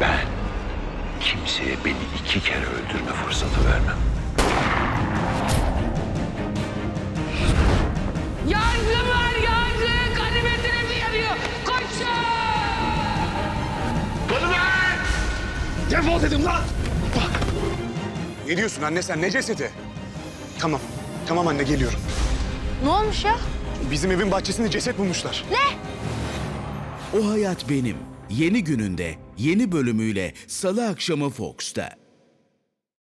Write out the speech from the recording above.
Ben kimseye beni iki kere öldürme fırsatı vermem. Yardım var yardım. Ganimetine yanıyor. Koşun. Defol dedim lan! Bak! Ne diyorsun anne sen? Ne cesedi? Tamam. Tamam anne geliyorum. Ne olmuş ya? Bizim evin bahçesinde ceset bulmuşlar. O Hayat Benim yeni gününde yeni bölümüyle Salı akşamı Fox'ta.